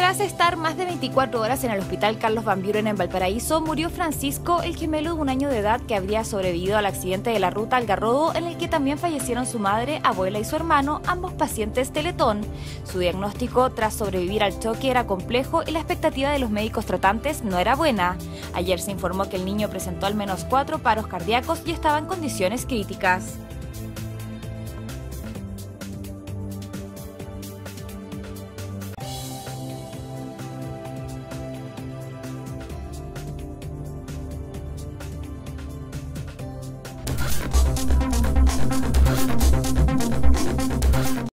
Tras estar más de 24 horas en el hospital Carlos Van Buren en Valparaíso, murió Francisco, el gemelo de un año de edad que habría sobrevivido al accidente de la ruta Algarrobo, en el que también fallecieron su madre, abuela y su hermano, ambos pacientes Teletón. Su diagnóstico tras sobrevivir al choque era complejo y la expectativa de los médicos tratantes no era buena. Ayer se informó que el niño presentó al menos cuatro paros cardíacos y estaba en condiciones críticas.